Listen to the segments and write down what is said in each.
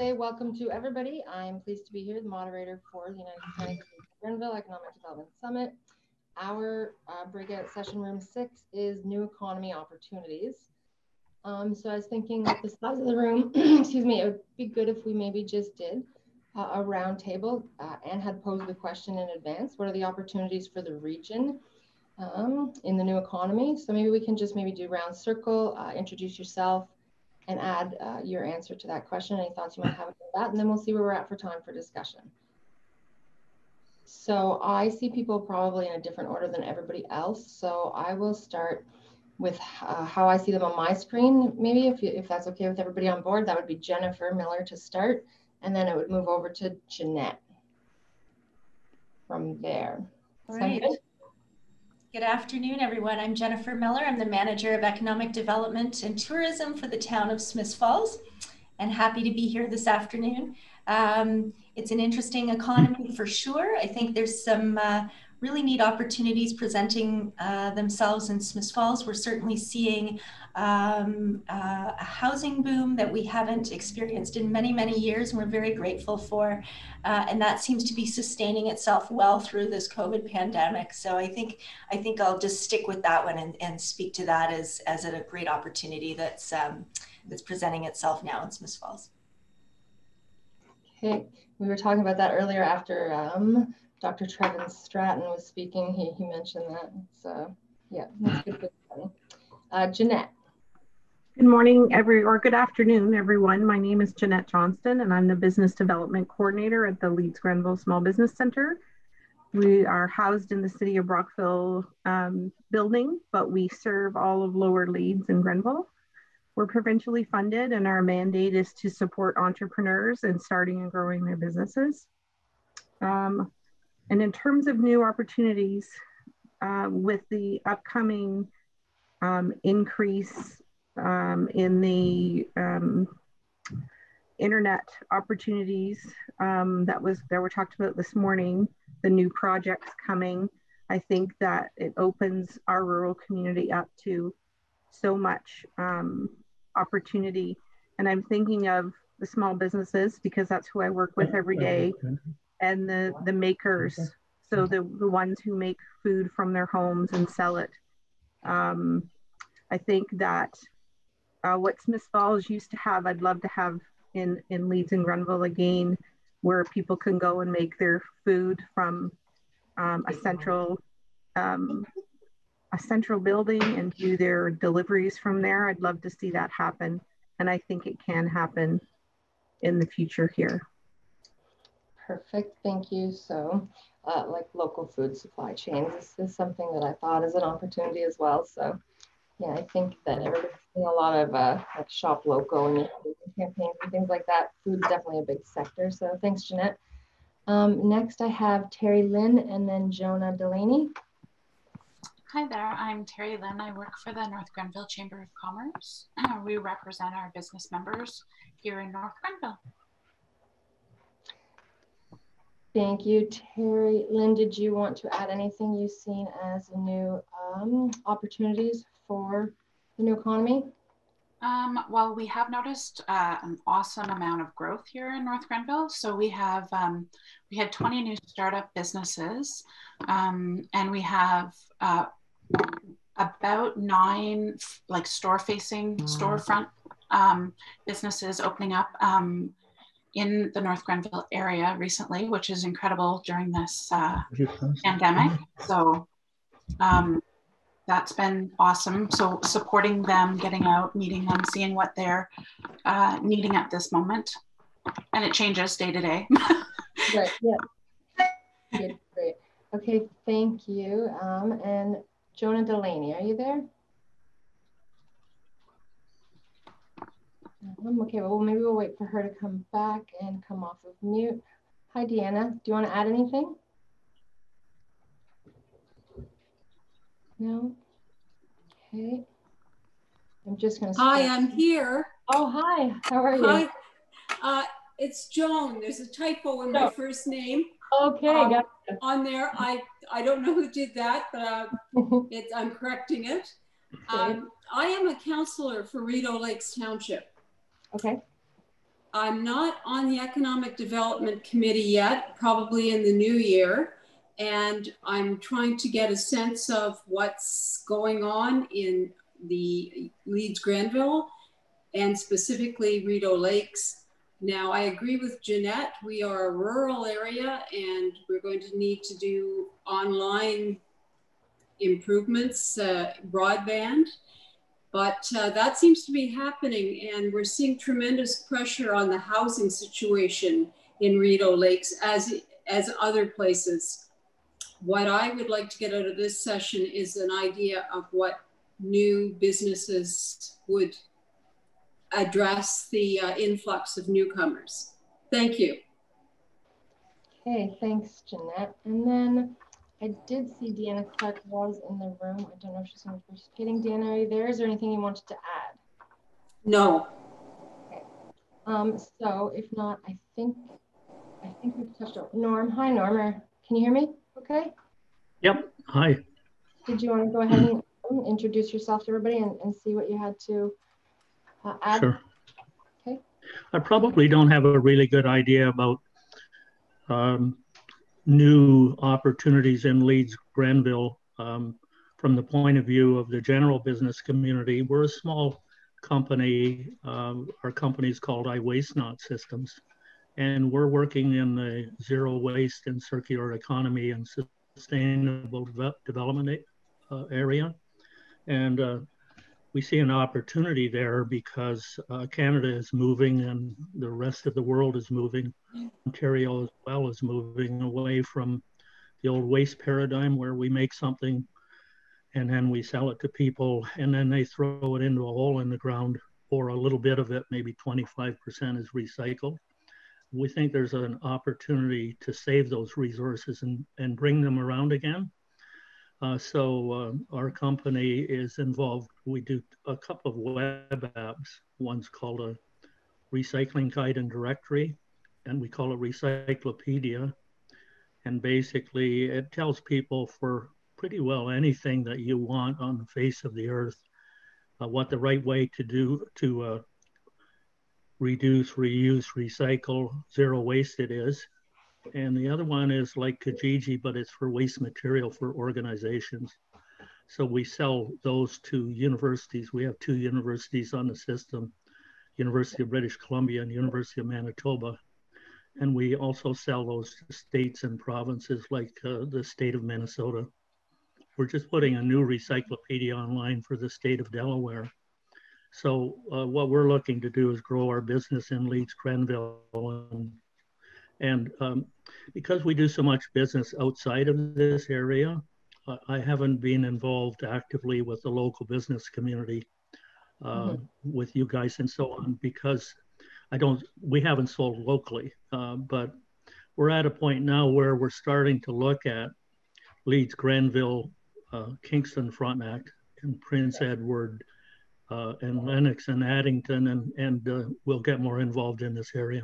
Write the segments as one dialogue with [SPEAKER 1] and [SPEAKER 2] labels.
[SPEAKER 1] Hey, welcome to everybody. I'm pleased to be here, the moderator for the United States Grenville Economic Development Summit. Our uh, breakout session room six is new economy opportunities. Um, so I was thinking with the size of the room, excuse me, it would be good if we maybe just did uh, a roundtable uh, and had posed the question in advance. What are the opportunities for the region um, in the new economy? So maybe we can just maybe do round circle, uh, introduce yourself, and add uh, your answer to that question, any thoughts you might have about that, and then we'll see where we're at for time for discussion. So I see people probably in a different order than everybody else. So I will start with uh, how I see them on my screen. Maybe if, you, if that's okay with everybody on board, that would be Jennifer Miller to start, and then it would move over to Jeanette from there.
[SPEAKER 2] Right. Good afternoon, everyone. I'm Jennifer Miller. I'm the Manager of Economic Development and Tourism for the town of Smiths Falls, and happy to be here this afternoon. Um, it's an interesting economy for sure. I think there's some uh, really neat opportunities presenting uh, themselves in Smiths Falls. We're certainly seeing um, uh, a housing boom that we haven't experienced in many, many years, and we're very grateful for. Uh, and that seems to be sustaining itself well through this COVID pandemic. So I think I think I'll just stick with that one and, and speak to that as, as a great opportunity that's um, that's presenting itself now in Smiths Falls.
[SPEAKER 1] Okay, we were talking about that earlier after um, Dr. Trevin Stratton was speaking. He, he mentioned that. So yeah, that's good. Uh, Jeanette.
[SPEAKER 3] Good morning, every or good afternoon, everyone. My name is Jeanette Johnston, and I'm the Business Development Coordinator at the Leeds Grenville Small Business Center. We are housed in the City of Brockville um, building, but we serve all of Lower Leeds and Grenville. We're provincially funded, and our mandate is to support entrepreneurs in starting and growing their businesses. Um, and in terms of new opportunities, uh, with the upcoming um, increase um, in the um, internet opportunities um, that was that were talked about this morning, the new projects coming. I think that it opens our rural community up to so much um, opportunity. And I'm thinking of the small businesses because that's who I work with every day, and the the makers. So the the ones who make food from their homes and sell it. Um, I think that uh, what Smith Falls used to have, I'd love to have in, in Leeds and Grenville again, where people can go and make their food from um, a central um, a central building and do their deliveries from there. I'd love to see that happen. And I think it can happen in the future here.
[SPEAKER 1] Perfect, thank you. So uh, like local food supply chains, this is something that I thought is an opportunity as well. So yeah, I think that everybody's seeing a lot of uh, like shop local and campaigns and things like that. Food's definitely a big sector. So thanks, Jeanette. Um, next, I have Terry Lynn and then Jonah Delaney.
[SPEAKER 4] Hi there, I'm Terry Lynn. I work for the North Grenville Chamber of Commerce. we represent our business members here in North Grenville.
[SPEAKER 1] Thank you, Terry. Lynn, did you want to add anything you've seen as new um, opportunities for the new economy?
[SPEAKER 4] Um, well, we have noticed uh, an awesome amount of growth here in North Grenville. So we have um, we had 20 new startup businesses, um, and we have uh, about nine like store-facing mm. storefront um, businesses opening up um, in the North Grenville area recently, which is incredible during this uh, pandemic. So um, that's been awesome. So supporting them, getting out, meeting them, seeing what they're uh, needing at this moment, and it changes day to day.
[SPEAKER 1] right. Yeah. Good, great. Okay. Thank you. Um, and Jonah Delaney, are you there? Um, okay. Well, maybe we'll wait for her to come back and come off of mute. Hi, Deanna. Do you want to add anything? No? Okay. I'm just going to.
[SPEAKER 5] Hi, I'm here.
[SPEAKER 1] Oh, hi. How are you?
[SPEAKER 5] Hi. Uh, it's Joan. There's a typo in my first name.
[SPEAKER 1] Okay, um, gotcha.
[SPEAKER 5] On there, I I don't know who did that, but uh, it's, I'm correcting it. Um, I am a counselor for Rideau Lakes Township.
[SPEAKER 1] Okay.
[SPEAKER 5] I'm not on the Economic Development Committee yet, probably in the new year. And I'm trying to get a sense of what's going on in the Leeds Grenville and specifically Rideau Lakes. Now, I agree with Jeanette. We are a rural area and we're going to need to do online improvements, uh, broadband. But uh, that seems to be happening, and we're seeing tremendous pressure on the housing situation in Rideau Lakes as, as other places. What I would like to get out of this session is an idea of what new businesses would address the uh, influx of newcomers. Thank you.
[SPEAKER 1] Okay, thanks, Jeanette. And then I did see Deanna Clark was in the room. I don't know if she's going to be participating. Deanna, are you there? Is there anything you wanted to add?
[SPEAKER 5] No.
[SPEAKER 1] Okay. Um, so if not, I think I think we've touched on Norm. Hi, Norm. Can you hear me? Okay.
[SPEAKER 6] Yep. Hi.
[SPEAKER 1] Did you want to go ahead and introduce yourself to everybody and, and see what you had to uh, add?
[SPEAKER 6] Sure.
[SPEAKER 1] Okay.
[SPEAKER 6] I probably don't have a really good idea about um, new opportunities in Leeds Grenville um, from the point of view of the general business community. We're a small company. Um, our company is called iWasteNot Systems, and we're working in the zero waste and circular economy and sustainable de development uh, area. And uh, we see an opportunity there because uh, Canada is moving and the rest of the world is moving. Ontario as well is moving away from the old waste paradigm where we make something and then we sell it to people and then they throw it into a hole in the ground or a little bit of it, maybe 25% is recycled. We think there's an opportunity to save those resources and, and bring them around again uh, so uh, our company is involved. We do a couple of web apps. One's called a recycling guide and directory, and we call it Recyclopedia. And basically, it tells people for pretty well anything that you want on the face of the earth, uh, what the right way to do to uh, reduce, reuse, recycle, zero waste it is. And the other one is like Kijiji, but it's for waste material for organizations. So we sell those to universities. We have two universities on the system, University of British Columbia and University of Manitoba. And we also sell those to states and provinces like uh, the state of Minnesota. We're just putting a new recyclopedia online for the state of Delaware. So uh, what we're looking to do is grow our business in Leeds, Grenville, and and um, because we do so much business outside of this area, uh, I haven't been involved actively with the local business community, uh, mm-hmm. with you guys and so on, because I don't, we haven't sold locally. Uh, but we're at a point now where we're starting to look at Leeds, Grenville, uh, Kingston, Frontenac, and Prince Edward, uh, and Lennox and Addington, and, and uh, we'll get more involved in this area.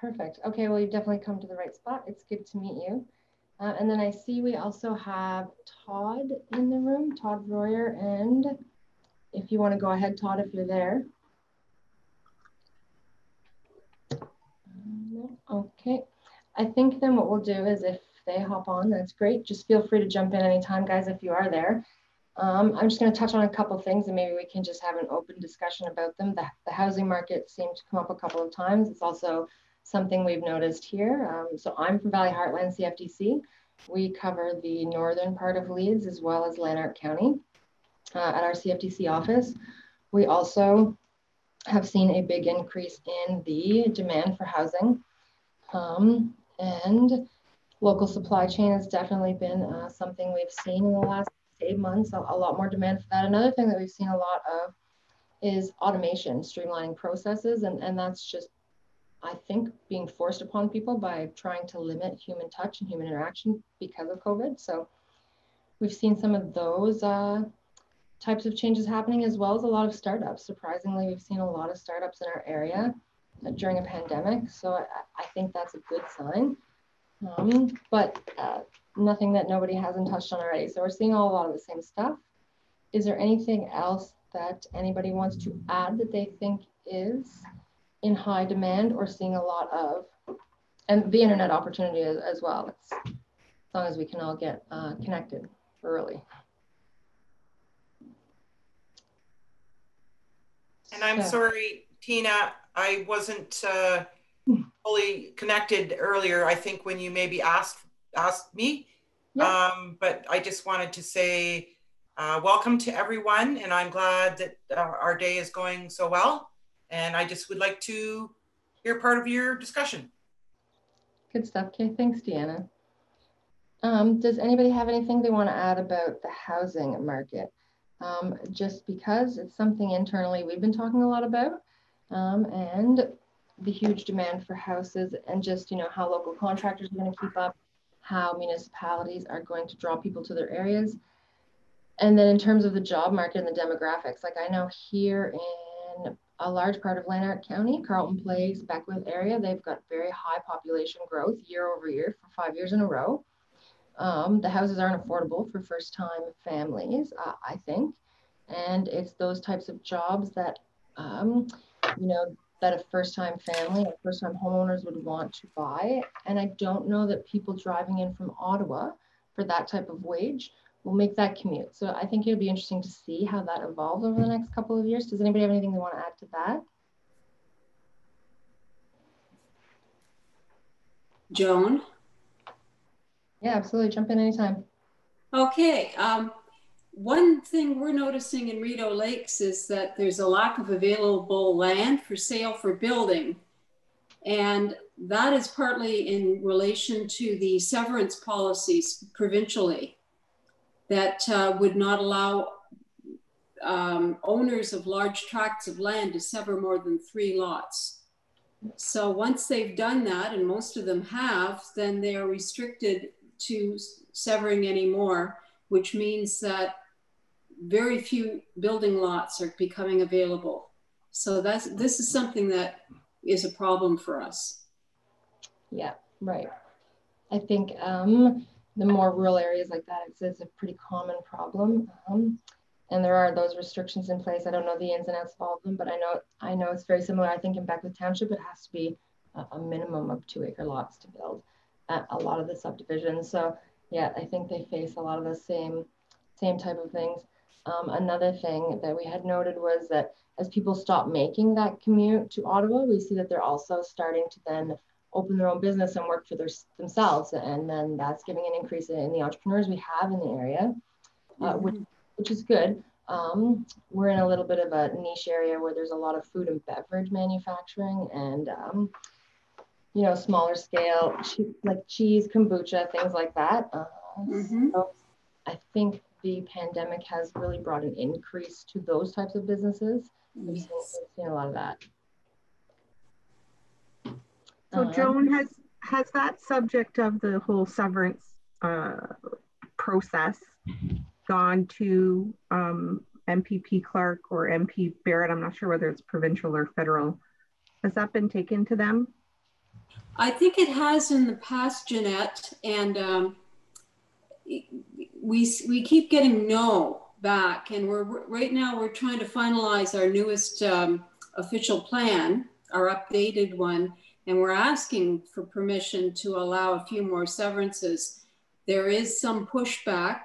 [SPEAKER 1] Perfect. Okay, well, you've definitely come to the right spot. It's good to meet you. Uh, and then I see we also have Todd in the room, Todd Royer. And if you want to go ahead, Todd, if you're there. Okay. I think then what we'll do is if they hop on, that's great. Just feel free to jump in anytime, guys, if you are there. Um, I'm just going to touch on a couple things and maybe we can just have an open discussion about them. The, the housing market seemed to come up a couple of times. It's also something we've noticed here. Um, so I'm from Valley Heartland CFDC. We cover the northern part of Leeds as well as Lanark County uh, at our CFDC office. We also have seen a big increase in the demand for housing. Um, and local supply chain has definitely been uh, something we've seen in the last eight months, a, a lot more demand for that. Another thing that we've seen a lot of is automation, streamlining processes, and, and that's just I think, being forced upon people by trying to limit human touch and human interaction because of COVID. So we've seen some of those uh, types of changes happening as well as a lot of startups. Surprisingly, we've seen a lot of startups in our area during a pandemic. So I, I think that's a good sign. Um, but uh, nothing that nobody hasn't touched on already. So we're seeing all, a lot of the same stuff. Is there anything else that anybody wants to add that they think is in high demand or seeing a lot of, and the internet opportunity as, as well. It's, as long as we can all get uh, connected early.
[SPEAKER 7] And I'm so. sorry, Tina, I wasn't uh, fully connected earlier. I think when you maybe asked asked me, yeah. um, but I just wanted to say uh, welcome to everyone, and I'm glad that uh, our day is going so well. And I just would like to hear part of your discussion.
[SPEAKER 1] Good stuff. Okay, thanks, Deanna. Um, does anybody have anything they want to add about the housing market? Um, just because it's something internally we've been talking a lot about, um, and the huge demand for houses, and just you know how local contractors are going to keep up, how municipalities are going to draw people to their areas, and then in terms of the job market and the demographics, like I know here in a large part of Lanark County, Carleton Place, Beckwith area, they've got very high population growth year over year for five years in a row. Um, the houses aren't affordable for first time families, uh, I think. And it's those types of jobs that, um, you know, that a first time family or first time homeowners would want to buy. And I don't know that people driving in from Ottawa for that type of wage will make that commute. So I think it'll be interesting to see how that evolves over the next couple of years. Does anybody have anything they want to add to that?
[SPEAKER 5] Joan?
[SPEAKER 1] Yeah, absolutely. Jump in anytime.
[SPEAKER 5] Okay. Um, one thing we're noticing in Rideau Lakes is that there's a lack of available land for sale for building. And that is partly in relation to the severance policies provincially that uh, would not allow um, owners of large tracts of land to sever more than three lots. So once they've done that, and most of them have, then they are restricted to severing anymore, which means that very few building lots are becoming available. So that's this is something that is a problem for us.
[SPEAKER 1] Yeah, right. I think um, the more rural areas like that, it's, a pretty common problem. Um, and there are those restrictions in place. I don't know the ins and outs of all of them, but I know I know it's very similar. I think in Beckwith Township, it has to be a, a minimum of two acre lots to build at a lot of the subdivisions. So yeah, I think they face a lot of the same same type of things. Um, another thing that we had noted was that as people stop making that commute to Ottawa, we see that they're also starting to then open their own business and work for their, themselves. And then that's giving an increase in the entrepreneurs we have in the area, uh, which, mm-hmm. which is good. Um, we're in a little bit of a niche area where there's a lot of food and beverage manufacturing and, um, you know, smaller scale, like cheese, kombucha, things like that. Uh, mm-hmm. So I think the pandemic has really brought an increase to those types of businesses. We've seen, we've seen a lot of that.
[SPEAKER 3] So uh-huh. Joan, has has that subject of the whole severance uh, process gone to um, MPP Clark or MP Barrett? I'm not sure whether it's provincial or federal. Has that been taken to them?
[SPEAKER 5] I think it has in the past, Jeanette, and um, we we keep getting no back, and we're right now we're trying to finalize our newest um, official plan, our updated one, and we're asking for permission to allow a few more severances. There is some pushback.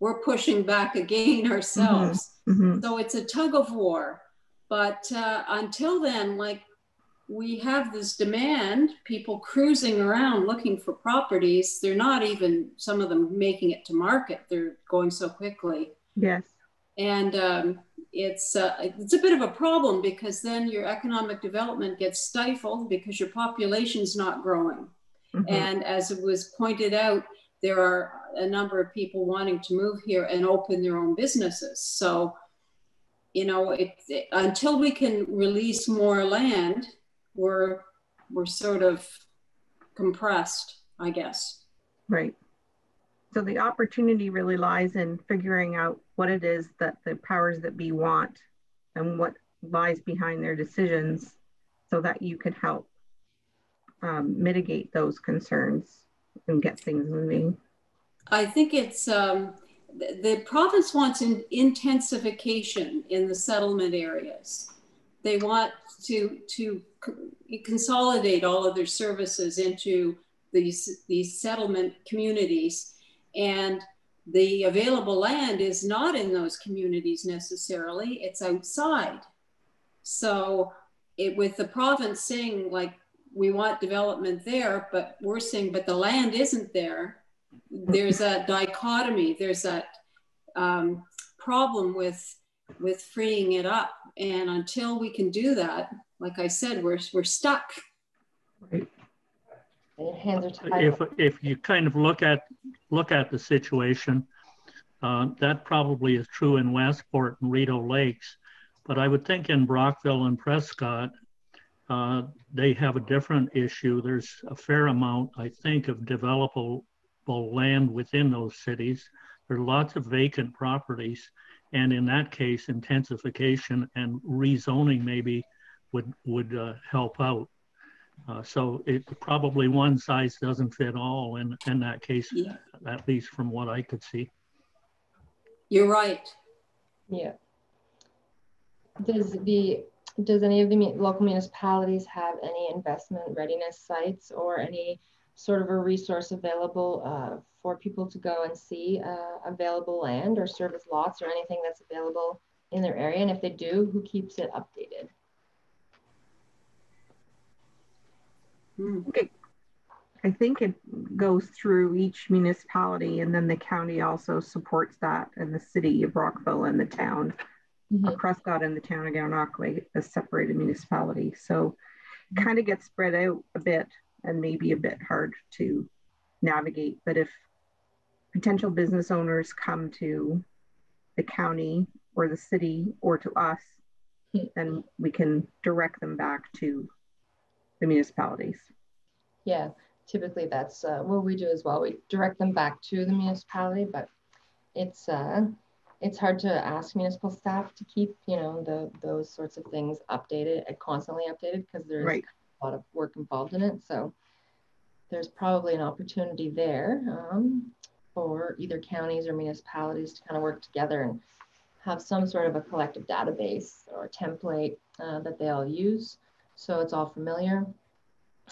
[SPEAKER 5] We're pushing back again ourselves. Mm-hmm. Mm-hmm. So it's a tug of war. But uh, until then, like we have this demand, people cruising around looking for properties. They're not even, some of them making it to market. They're going so quickly.
[SPEAKER 3] Yes.
[SPEAKER 5] And um, it's uh, it's a bit of a problem because then your economic development gets stifled because your population is not growing. Mm-hmm. And as it was pointed out, there are a number of people wanting to move here and open their own businesses. So, you know, it, it, until we can release more land, we're we're sort of compressed, I guess.
[SPEAKER 3] Right. So the opportunity really lies in figuring out what it is that the powers that be want and what lies behind their decisions so that you can help um, mitigate those concerns and get things moving.
[SPEAKER 5] I think it's um, the, province wants an intensification in the settlement areas. They want to to consolidate all of their services into these, these settlement communities. And the available land is not in those communities necessarily, it's outside. So it, with the province saying like, we want development there, but we're saying, but the land isn't there. There's a dichotomy. There's that um, problem with with freeing it up. And until we can do that, like I said, we're we're stuck.
[SPEAKER 6] Right. Hands are tied. If if you kind of look at look at the situation, uh, that probably is true in Westport and Rideau Lakes, but I would think in Brockville and Prescott, uh, they have a different issue. There's a fair amount, I think, of developable land within those cities. There are lots of vacant properties. And in that case, intensification and rezoning maybe would, would uh, help out. Uh, so it probably one size doesn't fit all in, in that case, yeah. at least from what I could see.
[SPEAKER 5] You're right.
[SPEAKER 1] Yeah. Does the does any of the local municipalities have any investment readiness sites or any sort of a resource available uh, for people to go and see uh, available land or service lots or anything that's available in their area? And if they do, who keeps it updated?
[SPEAKER 3] Okay. I think it goes through each municipality and then the county also supports that and the city of Brockville and the town mm-hmm. Prescott and the town of Gananoque as separated municipality. So mm-hmm. kind of gets spread out a bit and maybe a bit hard to navigate. But if potential business owners come to the county or the city or to us, mm-hmm. then we can direct them back to the municipalities.
[SPEAKER 1] Yeah, typically that's uh, what we do as well. We direct them back to the municipality, but it's uh, it's hard to ask municipal staff to keep, you know, the those sorts of things updated and constantly updated because there's right. a lot of work involved in it. So there's probably an opportunity there um, for either counties or municipalities to kind of work together and have some sort of a collective database or template uh, that they all use. So it's all familiar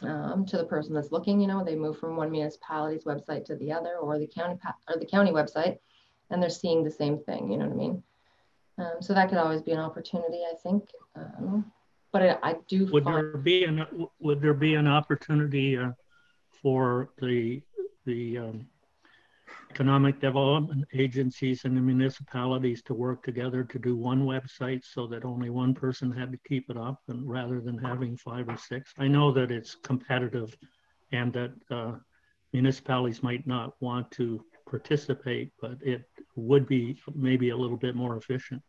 [SPEAKER 1] um, to the person that's looking, you know, they move from one municipality's website to the other or the county or the county website and they're seeing the same thing, you know what I mean? Um, so that could always be an opportunity, I think. Um, but I, I, do.
[SPEAKER 6] Would find- there be an Would there be an opportunity uh, for the the um, economic development agencies and the municipalities to work together to do one website so that only one person had to keep it up, and rather than having five or six? I know that it's competitive, and that uh, municipalities might not want to participate, but it would be maybe a little bit more efficient.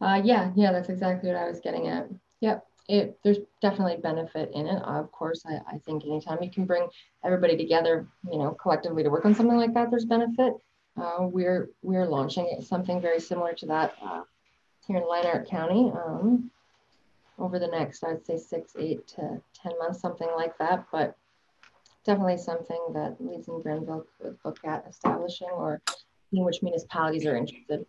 [SPEAKER 1] Uh, yeah, yeah, that's exactly what I was getting at. Yep, it, there's definitely benefit in it. Of course, I, I think anytime you can bring everybody together, you know, collectively to work on something like that, there's benefit. Uh, we're we're launching something very similar to that uh, here in Lanark County um, over the next, I'd say six, eight to ten months, something like that. But definitely something that Leeds and Grenville could look at establishing or in which municipalities are interested.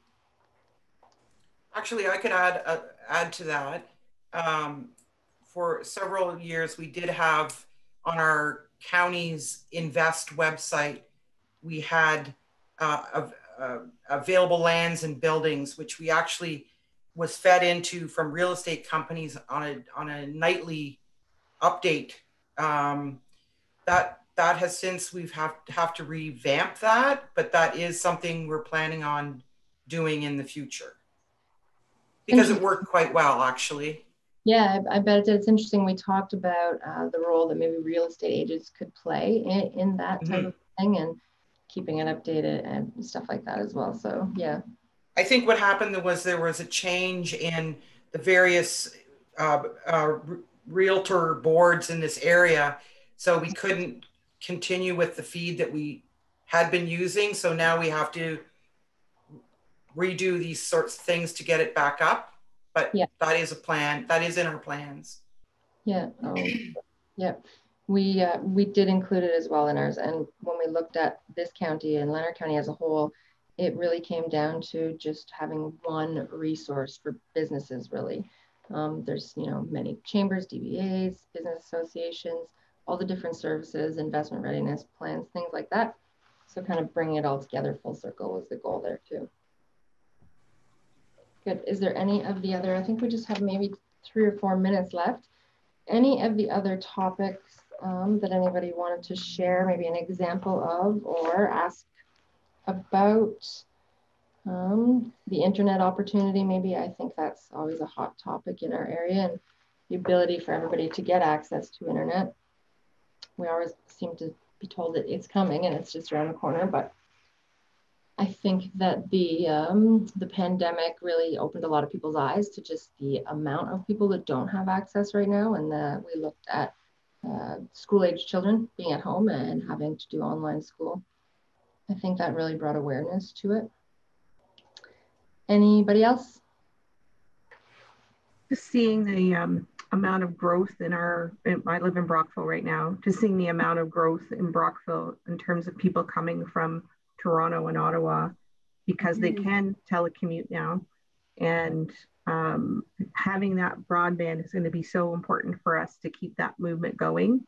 [SPEAKER 7] Actually, I could add uh, add to that. Um, for several years, we did have on our county's Invest website, we had uh, uh, available lands and buildings, which we actually was fed into from real estate companies on a on a nightly update. Um, that that has since we've have have to revamp that, but that is something we're planning on doing in the future because it worked quite well actually.
[SPEAKER 1] Yeah, I, I bet. It's interesting. We talked about uh, the role that maybe real estate agents could play in, in that type mm-hmm. of thing and keeping it updated and stuff like that as well. So yeah.
[SPEAKER 7] I think what happened was there was a change in the various uh, uh, realtor boards in this area so we couldn't continue with the feed that we had been using. So now we have to redo these sorts of things to get it back up. But yeah. that is a plan. That is in our plans.
[SPEAKER 1] Yeah. Oh, yeah. We uh, we did include it as well in ours. And when we looked at this county and Lanark County as a whole, it really came down to just having one resource for businesses, really. Um, there's, you know, many chambers, DBAs, business associations, all the different services, investment readiness plans, things like that. So kind of bringing it all together full circle was the goal there too. Good. Is there any of the other, I think we just have maybe three or four minutes left. Any of the other topics um, that anybody wanted to share, maybe an example of or ask about um, the internet opportunity, maybe I think that's always a hot topic in our area and the ability for everybody to get access to internet. We always seem to be told that it's coming and it's just around the corner, but I think that the um, the pandemic really opened a lot of people's eyes to just the amount of people that don't have access right now. And the, we looked at uh, school age children being at home and having to do online school. I think that really brought awareness to it. Anybody else?
[SPEAKER 3] Just seeing the um, amount of growth in our, I live in Brockville right now, just seeing the amount of growth in Brockville in terms of people coming from Toronto and Ottawa because they mm-hmm. can telecommute now. And um, having that broadband is going to be so important for us to keep that movement going.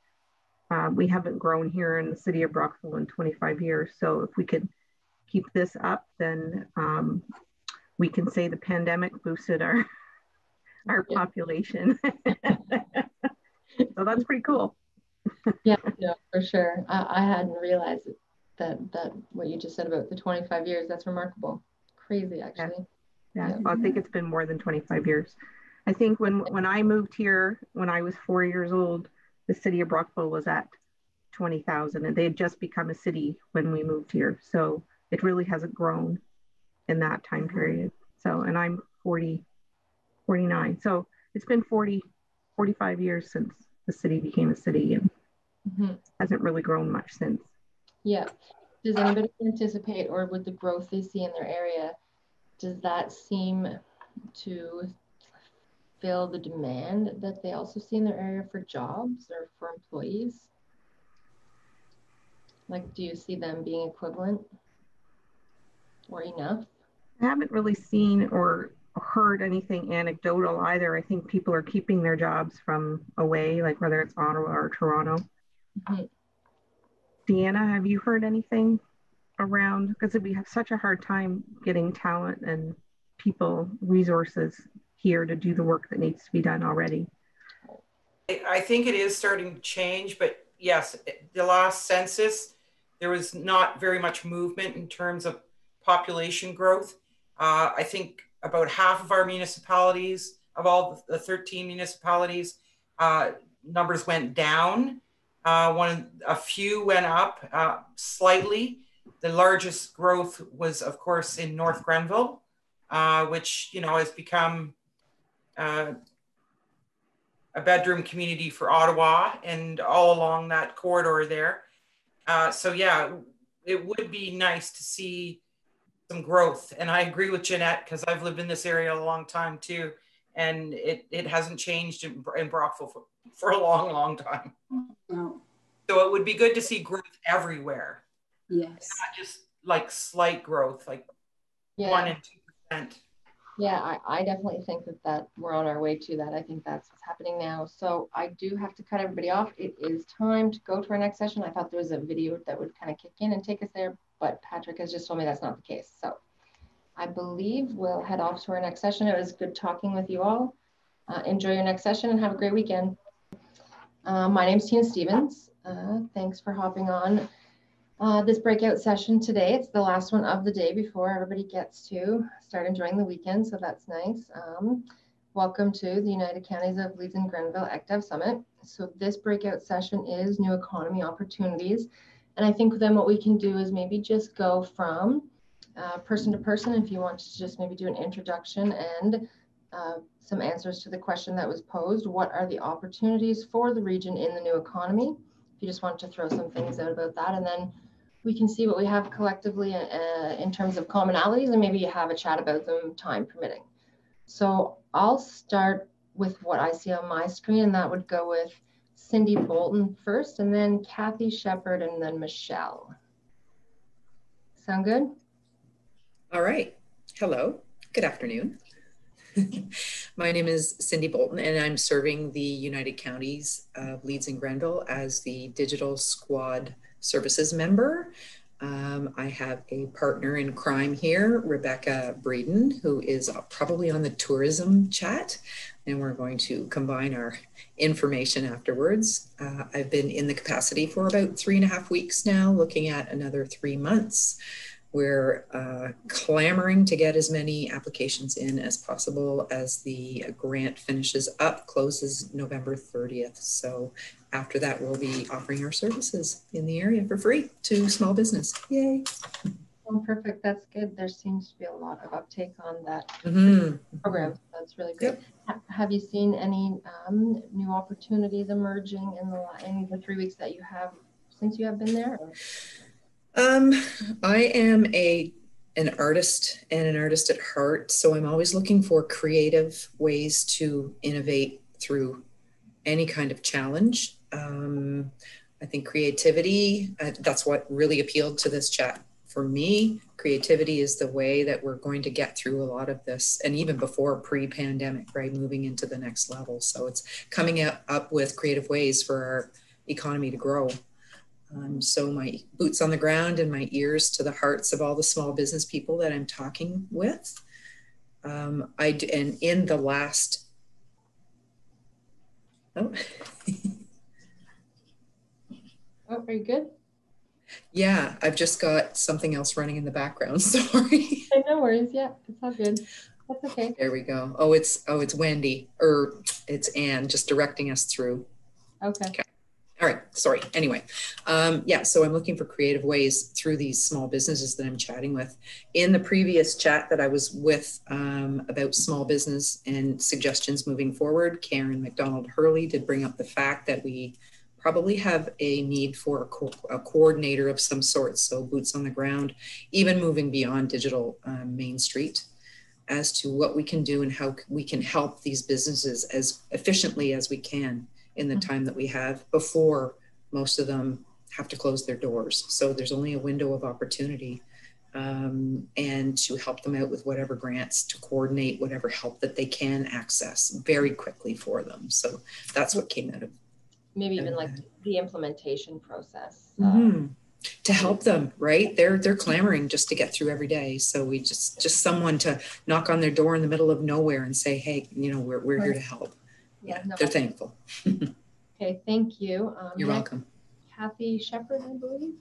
[SPEAKER 3] Um, we haven't grown here in the city of Brockville in 25 years. So if we could keep this up, then um, we can say the pandemic boosted our our yeah. population. so that's pretty cool.
[SPEAKER 1] yeah, yeah, for sure. I, I hadn't realized it that that what you just said about the 25 years that's remarkable. Crazy actually.
[SPEAKER 3] Yeah, yeah. Well, i think it's been more than 25 years. I think when when i moved here when i was four years old the city of brockville was at 20000 and they had just become a city when we moved here. So it really hasn't grown in that time period. So and i'm 40 49 so it's been 40 45 years since the city became a city and mm-hmm. hasn't really grown much since
[SPEAKER 1] yeah. Does anybody anticipate, or with the growth they see in their area, does that seem to fill the demand that they also see in their area for jobs or for employees? Like, do you see them being equivalent or enough?
[SPEAKER 3] I haven't really seen or heard anything anecdotal either. I think people are keeping their jobs from away, like whether it's Ottawa or Toronto. Mm-hmm. Deanna, have you heard anything around? Because we have such a hard time getting talent and people, resources here to do the work that needs to be done already.
[SPEAKER 7] I think it is starting to change, but yes, the last census, there was not very much movement in terms of population growth. Uh, I think about half of our municipalities, of all the 13 municipalities, uh, numbers went down. Uh, one, a few went up uh, slightly. The largest growth was, of course, in North Grenville, uh, which you know has become uh, a bedroom community for Ottawa and all along that corridor there. Uh, so yeah, it would be nice to see some growth. And I agree with Jeanette because I've lived in this area a long time too, and it it hasn't changed in, in Brockville for, for a long, long time. No. So it would be good to see growth everywhere.
[SPEAKER 5] Yes.
[SPEAKER 7] Not just like slight growth, like yeah. one and two percent.
[SPEAKER 1] Yeah, I, I definitely think that, that we're on our way to that. I think that's what's happening now. So I do have to cut everybody off. It is time to go to our next session. I thought there was a video that would kind of kick in and take us there, but Patrick has just told me that's not the case. So I believe we'll head off to our next session. It was good talking with you all. Uh, enjoy your next session and have a great weekend. Uh, my name is Tina Stevens. Uh, thanks for hopping on uh, this breakout session today. It's the last one of the day before everybody gets to start enjoying the weekend, so that's nice. Um, welcome to the United Counties of Leeds and Grenville ECDEV Summit. So this breakout session is new economy opportunities. And I think then what we can do is maybe just go from uh, person to person if you want to just maybe do an introduction and uh, some answers to the question that was posed. What are the opportunities for the region in the new economy? If you just want to throw some things out about that, and then we can see what we have collectively uh, in terms of commonalities and maybe you have a chat about them time permitting. So I'll start with what I see on my screen, and that would go with Cindy Bolton first, and then Kathy Shepard, and then Michelle. Sound good?
[SPEAKER 8] All right. Hello. Good afternoon. My name is Cindy Bolton, and I'm serving the United Counties of Leeds and Grenville as the Digital Squad Services member. Um, I have a partner in crime here, Rebecca Breeden, who is probably on the tourism chat, and we're going to combine our information afterwards. Uh, I've been in the capacity for about three and a half weeks now, looking at another three months. We're uh, clamoring to get as many applications in as possible as the grant finishes up, closes November 30th. So after that, we'll be offering our services in the area for free to small business. Yay.
[SPEAKER 1] Oh, perfect. That's good. There seems to be a lot of uptake on that mm-hmm. program. That's really good. Yep. have you seen any um, new opportunities emerging in the in the three weeks that you have since you have been there? Or?
[SPEAKER 8] Um, I am a an artist and an artist at heart, so I'm always looking for creative ways to innovate through any kind of challenge. Um, I think creativity, uh, that's what really appealed to this chat for me. Creativity is the way that we're going to get through a lot of this, and even before pre pandemic, right? Moving into the next level. So it's coming up with creative ways for our economy to grow. Um, so my boots on the ground and my ears to the hearts of all the small business people that I'm talking with. Um, I and in the last.
[SPEAKER 1] Oh. oh, are you good?
[SPEAKER 8] Yeah, I've just got something else running in the background. Sorry.
[SPEAKER 1] no worries. Yeah, it's all good. That's okay.
[SPEAKER 8] There we go. Oh, it's oh, it's Wendy or it's Anne just directing us through.
[SPEAKER 1] Okay. okay.
[SPEAKER 8] All right, sorry. Anyway, um, yeah, so I'm looking for creative ways through these small businesses that I'm chatting with. In the previous chat that I was with um, about small business and suggestions moving forward, Karen McDonald Hurley did bring up the fact that we probably have a need for a, co a coordinator of some sort, so boots on the ground, even moving beyond digital um, Main Street as to what we can do and how we can help these businesses as efficiently as we can in the time that we have before most of them have to close their doors. So there's only a window of opportunity um, and to help them out with whatever grants to coordinate whatever help that they can access very quickly for them. So that's what came out of
[SPEAKER 1] maybe even like the implementation process.
[SPEAKER 8] Mm-hmm. to help them, right? They're they're clamoring just to get through every day. So we just just someone to knock on their door in the middle of nowhere and say, hey, you know, we're we're right. here to help yeah, no, they're thankful.
[SPEAKER 1] okay, thank you.
[SPEAKER 8] Um, You're welcome.
[SPEAKER 1] Kathy Shepard, I believe.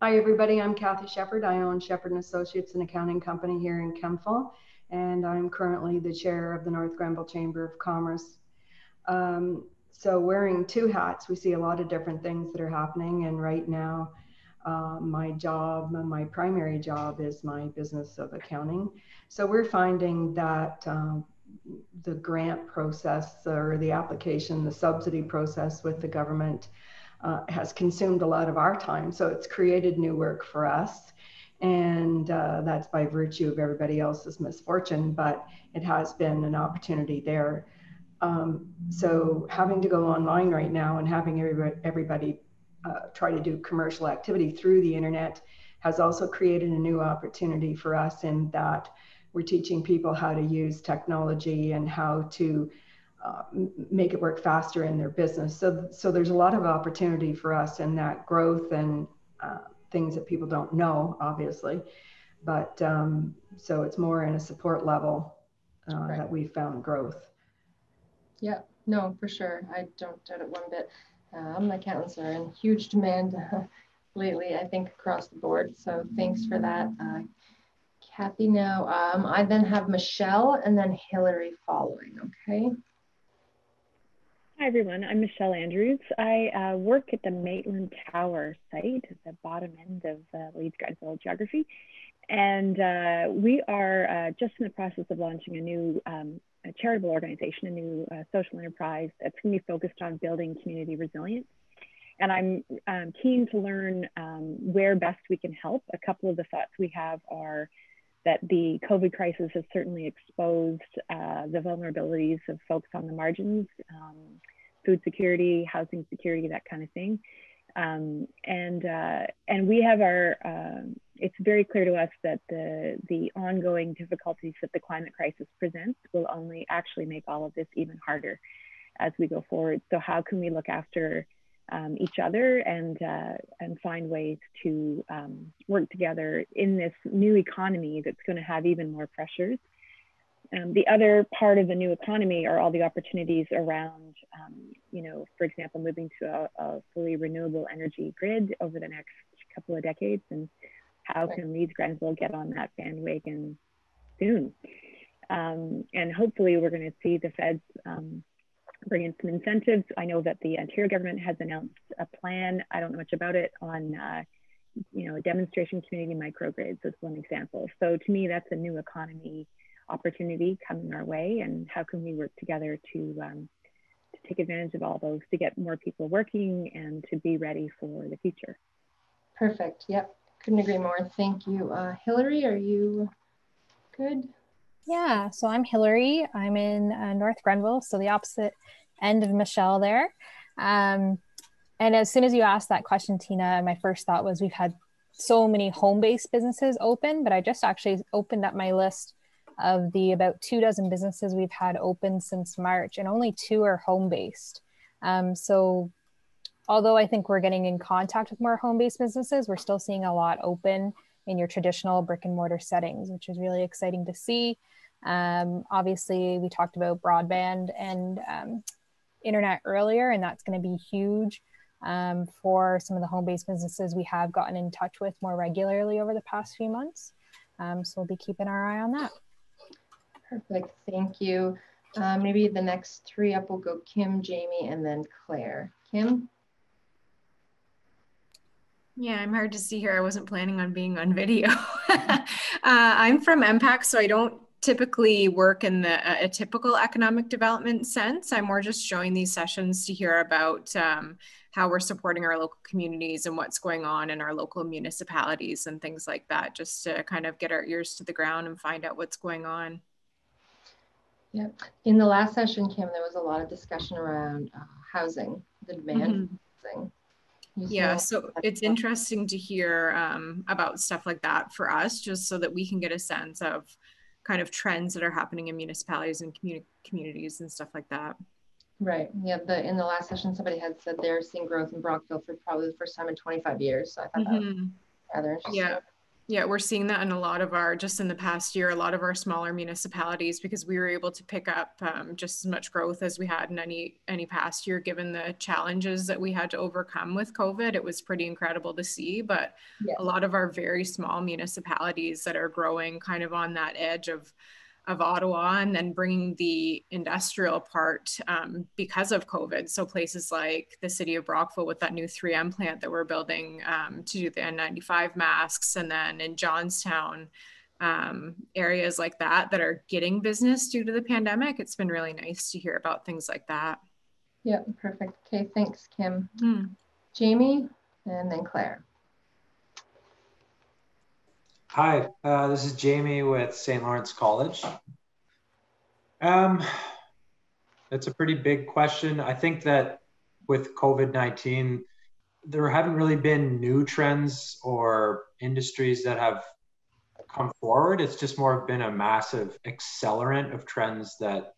[SPEAKER 9] Hi, everybody. I'm Kathy Shepard. I own Shepard and Associates, an accounting company here in Kemptville, and I'm currently the chair of the North Grenville Chamber of Commerce. Um, so, wearing two hats, we see a lot of different things that are happening. And right now, uh, my job, my primary job, is my business of accounting. So, we're finding that um, the grant process or the application, the subsidy process with the government uh, has consumed a lot of our time. So it's created new work for us. And uh, that's by virtue of everybody else's misfortune, but it has been an opportunity there. Um, so having to go online right now and having everybody, everybody uh, try to do commercial activity through the internet has also created a new opportunity for us in that we're teaching people how to use technology and how to uh, make it work faster in their business. So, so there's a lot of opportunity for us in that growth and uh, things that people don't know, obviously. But um, so it's more in a support level uh, right. that we found growth.
[SPEAKER 1] Yeah, no, for sure. I don't doubt it one bit. Um, accountants are in huge demand lately, I think, across the board. So thanks for that. Uh, Kathy now. Um, I then have Michelle and then Hillary following, okay?
[SPEAKER 10] Hi everyone, I'm Michelle Andrews. I uh, work at the Maitland Tower site at the bottom end of uh, Leeds Grenville geography. And uh, we are uh, just in the process of launching a new um, a charitable organization, a new uh, social enterprise that's going to be focused on building community resilience. And I'm um, keen to learn um, where best we can help. A couple of the thoughts we have are that the COVID crisis has certainly exposed uh, the vulnerabilities of folks on the margins, um, food security, housing security, that kind of thing. Um, and uh, and we have our uh, it's very clear to us that the, the ongoing difficulties that the climate crisis presents will only actually make all of this even harder as we go forward. So how can we look after um, each other and, uh, and find ways to um, work together in this new economy that's going to have even more pressures. Um, the other part of the new economy are all the opportunities around, um, you know, for example, moving to a, a, fully renewable energy grid over the next couple of decades, and how can Leeds Grenville get on that bandwagon soon? Um, and hopefully, we're going to see the feds um, bring in some incentives. I know that the Ontario government has announced a plan. I don't know much about it on, uh, you know, demonstration community microgrids as one example. So to me, that's a new economy opportunity coming our way, and how can we work together to um, to take advantage of all those to get more people working and to be ready for the future.
[SPEAKER 1] Perfect. Yep. Couldn't agree more. Thank you. Uh, Hillary, are you good?
[SPEAKER 11] Yeah, so I'm Hillary. I'm in uh, North Grenville, so the opposite end of Michelle there. Um, and as soon as you asked that question, Tina, my first thought was we've had so many home based businesses open, but I just actually opened up my list of the about two dozen businesses we've had open since March, and only two are home based. Um, so, although I think we're getting in contact with more home based businesses, we're still seeing a lot open in your traditional brick and mortar settings, which is really exciting to see. Um, obviously, we talked about broadband and um, internet earlier, and that's going to be huge um, for some of the home based businesses we have gotten in touch with more regularly over the past few months. Um, so we'll be keeping our eye on that.
[SPEAKER 1] Perfect. Thank you. Uh, maybe the next three up will go Kim, Jamie, and then Claire. Kim?
[SPEAKER 12] Yeah, I'm hard to see here. I wasn't planning on being on video. uh, I'm from MPAC, so I don't typically work in the a typical economic development sense. I'm more just showing these sessions to hear about um, how we're supporting our local communities and what's going on in our local municipalities and things like that, just to kind of get our ears to the ground and find out what's going on.
[SPEAKER 1] Yeah, in the last session, Kim, there was a lot of discussion around uh, housing, the demand mm -hmm. housing.
[SPEAKER 12] Yeah, so it's interesting to hear um, about stuff like that for us, just so that we can get a sense of kind of trends that are happening in municipalities and communi- communities and stuff like that.
[SPEAKER 1] Right. Yeah. The in the last session, somebody had said they're seeing growth in Brockville for probably the first time in 25 years. So I thought mm-hmm. that was mm-hmm. rather interesting.
[SPEAKER 12] Yeah. Yeah, we're seeing that in a lot of our, just in the past year, a lot of our smaller municipalities, because we were able to pick up um, just as much growth as we had in any any past year, given the challenges that we had to overcome with COVID. It was pretty incredible to see, but yes. a lot of our very small municipalities that are growing kind of on that edge of of Ottawa and then bringing the industrial part um, because of COVID. So places like the city of Brockville with that new 3M plant that we're building um, to do the N95 masks, and then in Johnstown, um, areas like that that are getting business due to the pandemic. It's been really nice to hear about things like that.
[SPEAKER 1] Yeah, perfect. Okay, thanks, Kim. Mm. Jamie, and then Claire.
[SPEAKER 13] Hi, uh, this is Jamie with St. Lawrence College. Um, that's a pretty big question. I think that with COVID 19, there haven't really been new trends or industries that have come forward. It's just more been a massive accelerant of trends that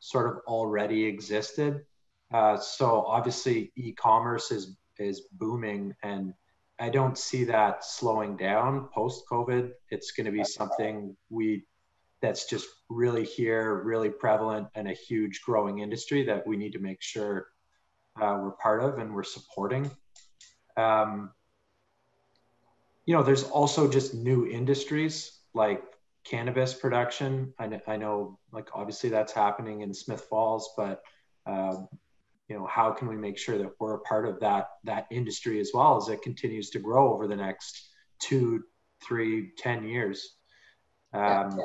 [SPEAKER 13] sort of already existed. Uh, so obviously, e-commerce is is booming, and I don't see that slowing down post COVID. It's going to be something we that's just really here, really prevalent, and a huge growing industry that we need to make sure uh, we're part of and we're supporting. Um, you know, there's also just new industries like cannabis production. I, I know, like obviously that's happening in Smith Falls, but um, you know how can we make sure that we're a part of that that industry as well as it continues to grow over the next two three ten years? Um,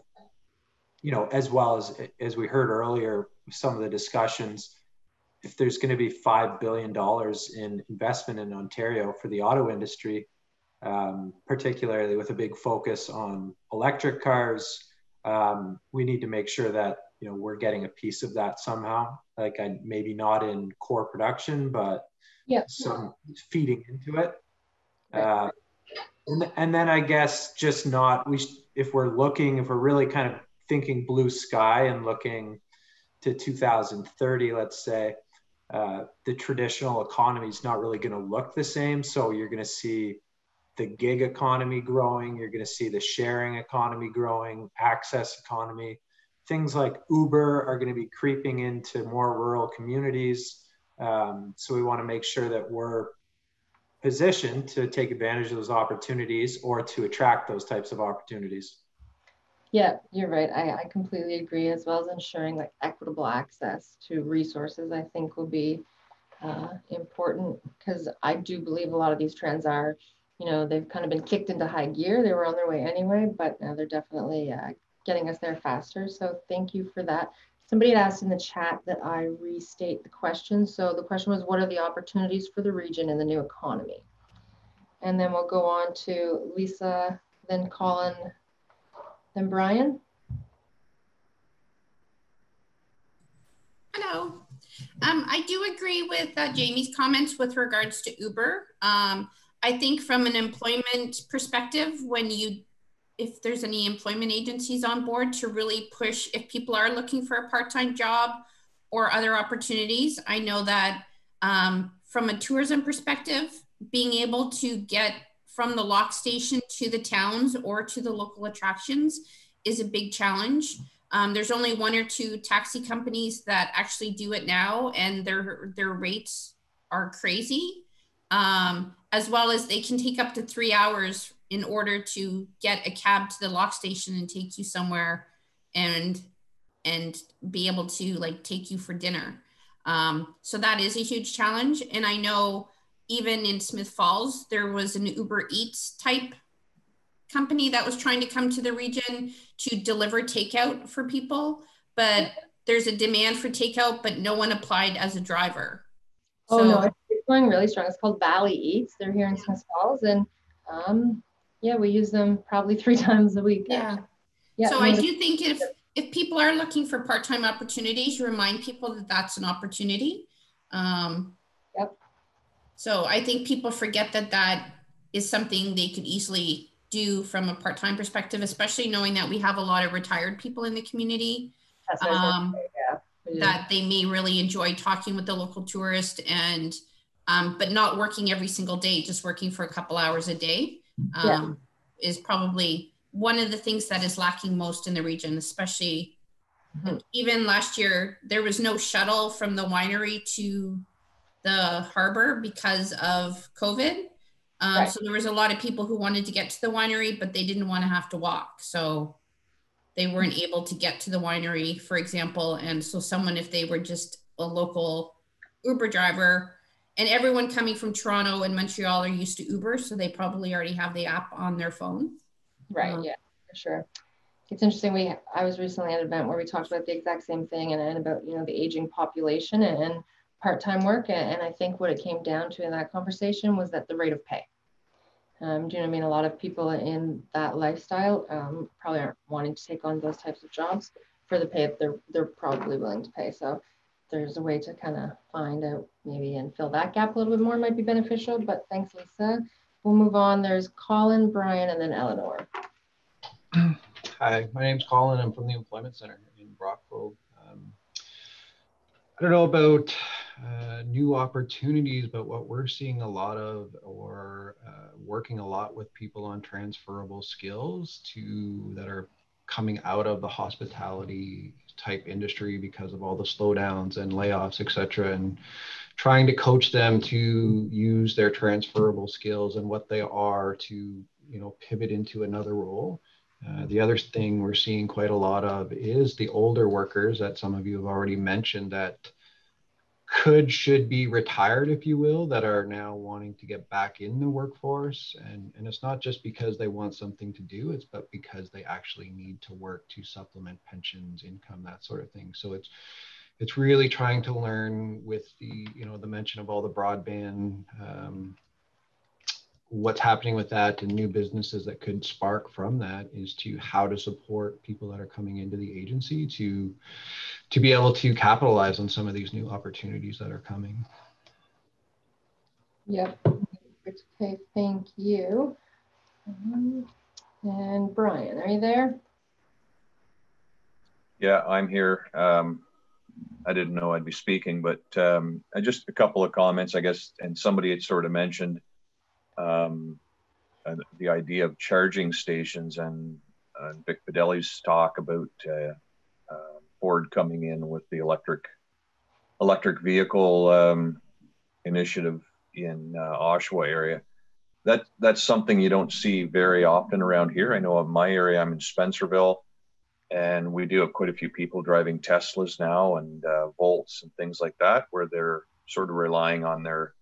[SPEAKER 13] you know as well as as we heard earlier some of the discussions if there's going to be five billion dollars in investment in ontario for the auto industry um, particularly with a big focus on electric cars um, we need to make sure that you know we're getting a piece of that somehow like I maybe not in core production, but
[SPEAKER 1] yeah,
[SPEAKER 13] some feeding into it. Uh, And, and then I guess just not we if we're looking if we're really kind of thinking blue sky and looking to 2030, let's say, uh, the traditional economy is not really going to look the same. So you're going to see the gig economy growing. You're going to see the sharing economy growing, access economy. Things like Uber are going to be creeping into more rural communities. Um, so we want to make sure that we're positioned to take advantage of those opportunities or to attract those types of opportunities.
[SPEAKER 1] Yeah, you're right. I, I completely agree, as well as ensuring like equitable access to resources, I think will be uh, important because I do believe a lot of these trends are, you know, they've kind of been kicked into high gear. They were on their way anyway, but now they're definitely uh, getting us there faster. So thank you for that. Somebody had asked in the chat that I restate the question. So the question was, what are the opportunities for the region in the new economy? And then we'll go on to Lisa, then Colin, then Brian.
[SPEAKER 14] Hello. Um, I do agree with uh, Jamie's comments with regards to Uber. Um, I think from an employment perspective, when you, if there's any employment agencies on board to really push, if people are looking for a part-time job or other opportunities, I know that um, from a tourism perspective, being able to get from the lock station to the towns or to the local attractions is a big challenge. Um, there's only one or two taxi companies that actually do it now, and their their rates are crazy. Um, as well as they can take up to three hours in order to get a cab to the lock station and take you somewhere, and and be able to like take you for dinner. Um, so that is a huge challenge, and I know even in Smith Falls, there was an Uber Eats type company that was trying to come to the region to deliver takeout for people, but there's a demand for takeout, but no one applied as a driver.
[SPEAKER 1] Oh so, no, it's going really strong. It's called Valley Eats. They're here in Smith Falls, and um, yeah, we use them probably three times a week.
[SPEAKER 14] Yeah. Yeah. So I do think if if people are looking for part time opportunities, you remind people that that's an opportunity. Um, so I think people forget that that is something they could easily do from a part-time perspective, especially knowing that we have a lot of retired people in the community. Um, yeah. That they may really enjoy talking with the local tourist and, um, but not working every single day, just working for a couple hours a day um, yeah. is probably one of the things that is lacking most in the region, especially mm-hmm. even last year, there was no shuttle from the winery to the harbor because of COVID. Um, right. So there was a lot of people who wanted to get to the winery, but they didn't want to have to walk. So they weren't able to get to the winery, for example. And so someone, if they were just a local Uber driver, and everyone coming from Toronto and Montreal are used to Uber, so they probably already have the app on their phone.
[SPEAKER 1] Right. Um, yeah, for sure. It's interesting. We I was recently at an event where we talked about the exact same thing and, and about you know the aging population and part-time work. And I think what it came down to in that conversation was that the rate of pay. Um, do you know what I mean? A lot of people in that lifestyle um, probably aren't wanting to take on those types of jobs for the pay that they're, they're probably willing to pay. So there's a way to kind of find out maybe and fill that gap a little bit more might be beneficial. But thanks, Lisa. We'll move on. There's Colin, Brian, and then Eleanor.
[SPEAKER 15] Hi, my name's Colin. I'm from the Employment Center in Brockville. Um, I don't know about uh, new opportunities, but what we're seeing a lot of, or uh, working a lot with people on transferable skills to that are coming out of the hospitality type industry because of all the slowdowns and layoffs, et cetera, and trying to coach them to use their transferable skills and what they are to, you know, pivot into another role. Uh, the other thing we're seeing quite a lot of is the older workers that some of you have already mentioned that could should be retired if you will that are now wanting to get back in the workforce. And and it's not just because they want something to do it's but because they actually need to work to supplement pensions income that sort of thing. So it's it's really trying to learn with the you know the mention of all the broadband um, what's happening with that and new businesses that could spark from that is to how to support people that are coming into the agency to to be able to capitalize on some of these new opportunities that are coming
[SPEAKER 1] yep okay thank you Um, and Brian, are you there?
[SPEAKER 16] Yeah, I'm here. Um, I didn't know I'd be speaking, but um, just a couple of comments, I guess, and somebody had sort of mentioned um, uh, the idea of charging stations and Vic Fedeli's talk about uh, uh, Ford coming in with the electric electric vehicle um, initiative in uh, Oshawa area. That that's something you don't see very often around here. I know in my area, I'm in Spencerville, and we do have quite a few people driving Teslas now and uh, Volts and things like that, where they're sort of relying on their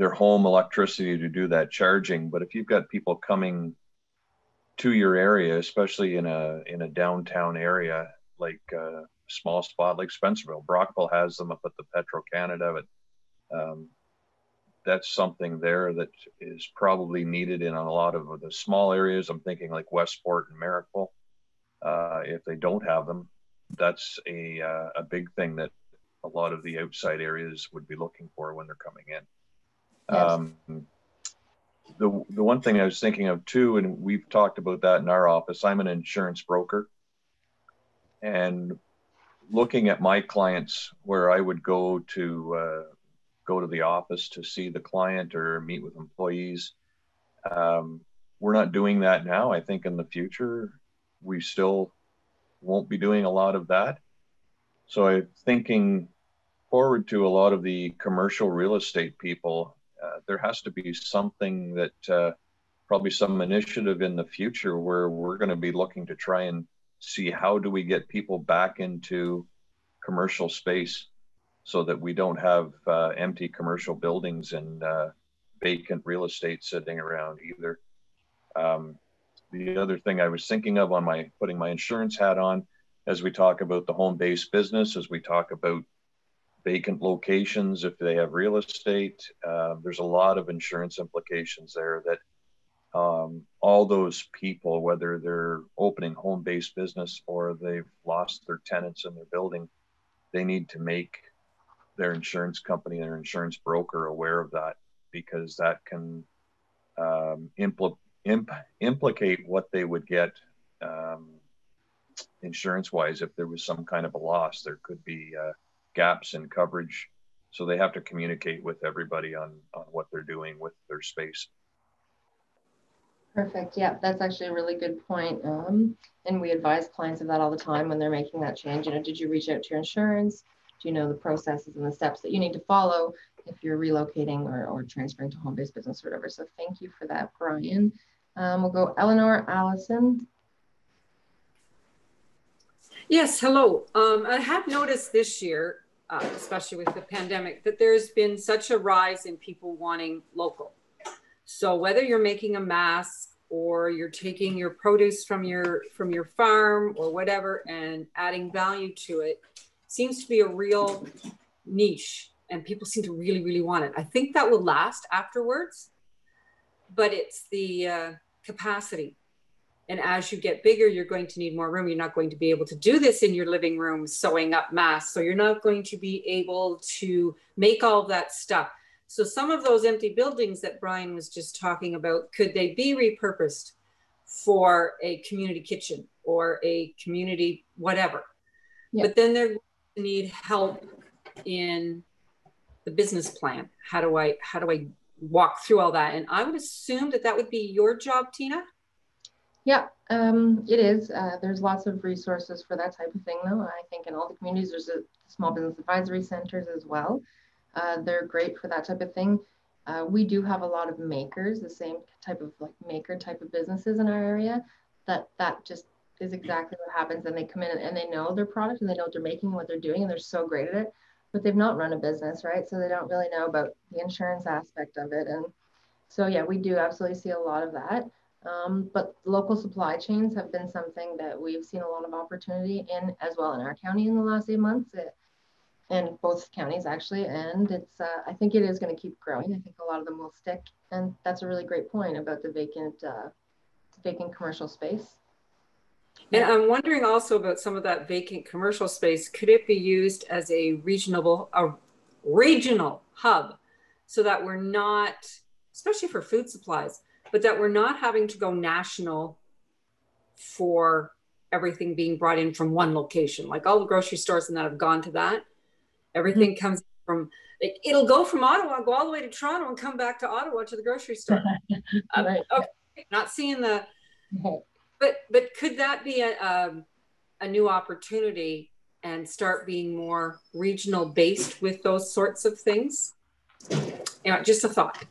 [SPEAKER 16] their home electricity to do that charging. But if you've got people coming to your area, especially in a in a downtown area like a small spot like Spencerville, Brockville has them up at the Petro Canada, but um, that's something there that is probably needed in a lot of the small areas. I'm thinking like Westport and Merrickville. Uh, if they don't have them, that's a uh, a big thing that a lot of the outside areas would be looking for when they're coming in. Yes. Um, the the one thing I was thinking of too, and we've talked about that in our office. I'm an insurance broker, and looking at my clients where I would go to uh, go to the office to see the client or meet with employees. Um, we're not doing that now. I think in the future we still won't be doing a lot of that. So I'm thinking forward to a lot of the commercial real estate people there has to be something that uh, probably some initiative in the future where we're going to be looking to try and see how do we get people back into commercial space so that we don't have uh, empty commercial buildings and uh, vacant real estate sitting around either. Um, the other thing I was thinking of on my putting my insurance hat on as we talk about the home-based business, as we talk about vacant locations, if they have real estate. Uh, there's a lot of insurance implications there that um, all those people, whether they're opening home based business or they've lost their tenants in their building, they need to make their insurance company, their insurance broker aware of that because that can um, impl- imp- implicate what they would get um, insurance wise if there was some kind of a loss. There could be uh, gaps in coverage. So they have to communicate with everybody on, on what they're doing with their space.
[SPEAKER 1] Perfect. Yeah, that's actually a really good point. Um, and we advise clients of that all the time when they're making that change. You know, did you reach out to your insurance? Do you know the processes and the steps that you need to follow if you're relocating or, or transferring to home-based business or whatever? So thank you for that, Brian. Um, we'll go Eleanor Allison.
[SPEAKER 5] Yes, hello. Um, I have noticed this year, uh, especially with the pandemic, that there's been such a rise in people wanting local. So whether you're making a mask or you're taking your produce from your from your farm or whatever and adding value to it, seems to be a real niche, and people seem to really, really want it. I think that will last afterwards, but it's the uh, capacity and as you get bigger, you're going to need more room. You're not going to be able to do this in your living room, sewing up masks. So you're not going to be able to make all that stuff. So some of those empty buildings that Brian was just talking about, could they be repurposed for a community kitchen or a community whatever? But then they're going to need help in the business plan. How do I how do I walk through all that? And I would assume that that would be your job, Tina.
[SPEAKER 1] Yeah, um, it is. Uh, there's lots of resources for that type of thing, though. I think in all the communities, there's a small business advisory centers as well. Uh, they're great for that type of thing. Uh, we do have a lot of makers, the same type of like maker type of businesses in our area. That that just is exactly what happens. And they come in and they know their product and they know what they're making, what they're doing, and they're so great at it. But they've not run a business, right? So they don't really know about the insurance aspect of it. And so yeah, we do absolutely see a lot of that. Um, but local supply chains have been something that we've seen a lot of opportunity in as well in our county in the last eight months, it, and both counties actually. And it's, uh, I think it is going to keep growing. I think a lot of them will stick. And that's a really great point about the vacant, uh, vacant commercial space.
[SPEAKER 5] And I'm wondering also about some of that vacant commercial space. Could it be used as a regional, a regional hub so that we're not, especially for food supplies,
[SPEAKER 17] but that we're not having to go national for everything being brought in from one location. Like all the grocery stores and that have gone to that. Everything mm-hmm. comes from like, it'll go from Ottawa, go all the way to Toronto, and come back to Ottawa to the grocery store. um, okay, not seeing the, but but could that be a um, a new opportunity and start being more regional based with those sorts of things? Yeah, just a thought.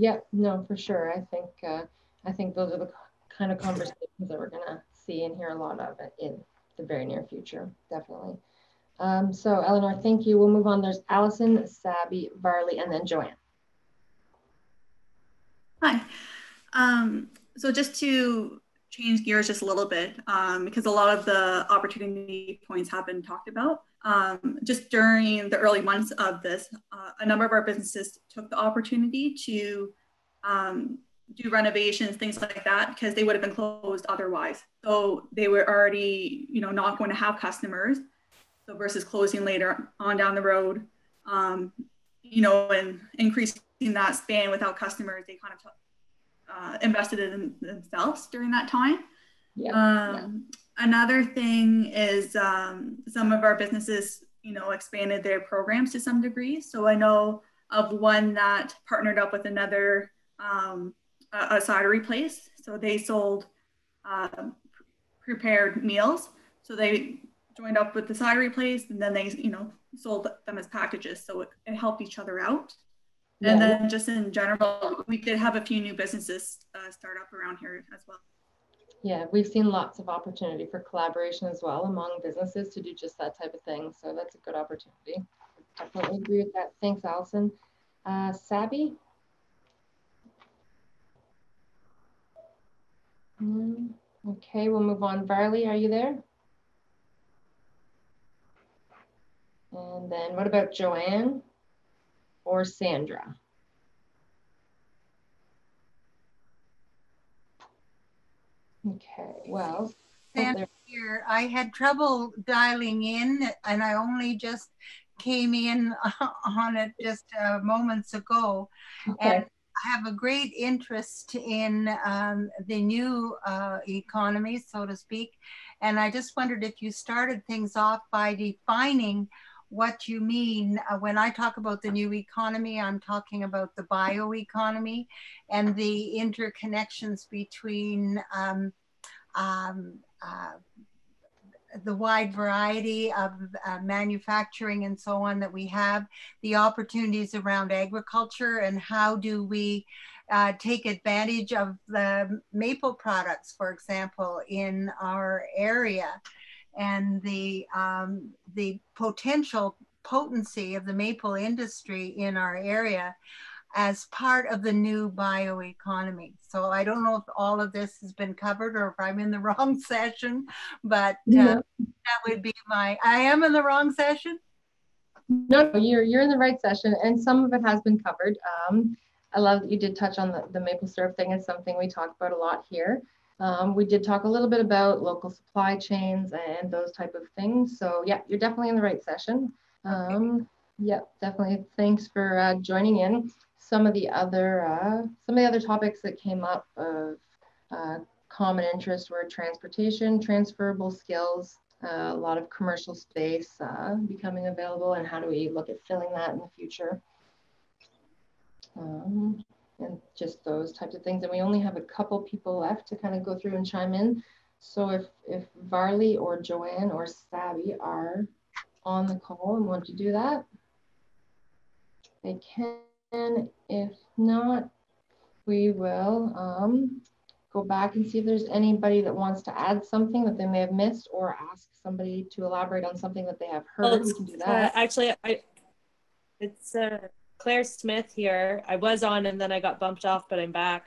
[SPEAKER 1] Yeah, no, for sure. I think uh, I think those are the kind of conversations that we're gonna see and hear a lot of in the very near future, definitely. Um, so Eleanor, thank you. We'll move on. There's Allison, Sabby, Varley, and then Joanne.
[SPEAKER 18] Hi. Um, so just to change gears just a little bit, um, because a lot of the opportunity points have been talked about. Um, just during the early months of this, uh, a number of our businesses took the opportunity to um, do renovations, things like that, because they would have been closed otherwise. So they were already, you know, not going to have customers. So versus closing later on down the road, um, you know, and increasing that span without customers, they kind of uh, invested in themselves during that time. Yeah. Um, yeah. Another thing is um, some of our businesses, you know, expanded their programs to some degree. So I know of one that partnered up with another um, a, a cidery place. So they sold uh, prepared meals. So they joined up with the cidery place and then they, you know, sold them as packages. So it, it helped each other out. Yeah. And then just in general, we did have a few new businesses uh, start up around here as well.
[SPEAKER 1] Yeah, we've seen lots of opportunity for collaboration as well among businesses to do just that type of thing. So that's a good opportunity. Definitely agree with that. Thanks, Allison. Uh, Sabby? Mm, okay, we'll move on. Varley, are you there? And then what about Joanne or Sandra? Okay, well.
[SPEAKER 19] Sandra here. I had trouble dialing in and I only just came in on it just uh, moments ago. Okay. And I have a great interest in um, the new uh, economy, so to speak. And I just wondered if you started things off by defining what you mean. Uh, when I talk about the new economy, I'm talking about the bioeconomy and the interconnections between um, um, uh, the wide variety of uh, manufacturing and so on that we have, the opportunities around agriculture, and how do we uh, take advantage of the maple products, for example, in our area, and the um, the potential potency of the maple industry in our area as part of the new bioeconomy. So I don't know if all of this has been covered or if I'm in the wrong session, but uh, yeah. that would be my, I am in the wrong session?
[SPEAKER 1] No, you're, you're in the right session and some of it has been covered. Um, I love that you did touch on the, the maple syrup thing. It's something we talk about a lot here. Um, we did talk a little bit about local supply chains and those type of things. So yeah, you're definitely in the right session. Um, yeah, definitely. Thanks for uh, joining in some of the other uh, some of the other topics that came up of uh, common interest were transportation, transferable skills, uh, a lot of commercial space uh, becoming available, and how do we look at filling that in the future? Um, and just those types of things. And we only have a couple people left to kind of go through and chime in. So if if Varley or Joanne or Sabby are on the call and want to do that, they can. If not, we will um, go back and see if there's anybody that wants to add something that they may have missed or ask somebody to elaborate on something that they have heard. Well, we can do that.
[SPEAKER 20] Uh, actually, I, it's uh, Claire Smith here. I was on and then I got bumped off, but I'm back.